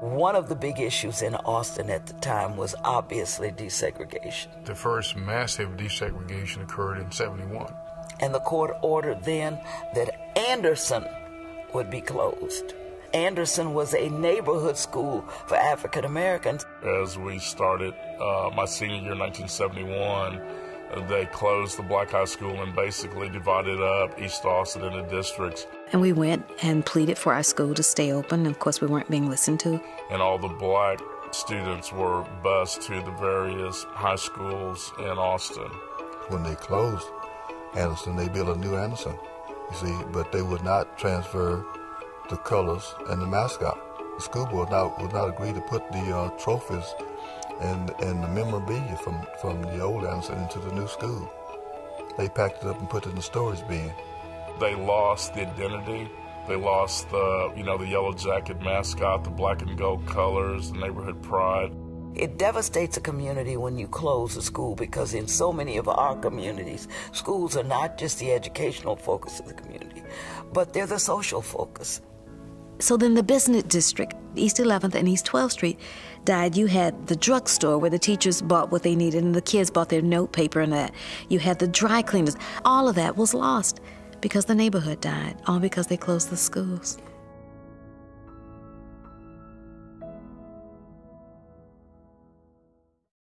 One of the big issues in Austin at the time was obviously desegregation. The first massive desegregation occurred in 71. And the court ordered then that Anderson would be closed. Anderson was a neighborhood school for African Americans. As we started uh, my senior year, 1971, they closed the black high school and basically divided up East Austin into districts. And we went and pleaded for our school to stay open. Of course, we weren't being listened to. And all the black students were bused to the various high schools in Austin. When they closed Anderson, they built a new Anderson, you see, but they would not transfer the colors and the mascot. The school board not, would not agree to put the uh, trophies and, and the memorabilia from, from the old Anderson into the new school. They packed it up and put it in the storage bin. They lost the identity. They lost the, you know, the yellow jacket mascot, the black and gold colors, the neighborhood pride. It devastates a community when you close a school because in so many of our communities, schools are not just the educational focus of the community, but they're the social focus. So then the business district, East 11th and East 12th Street, died. You had the drugstore where the teachers bought what they needed and the kids bought their note paper and that. You had the dry cleaners. All of that was lost because the neighborhood died, all because they closed the schools.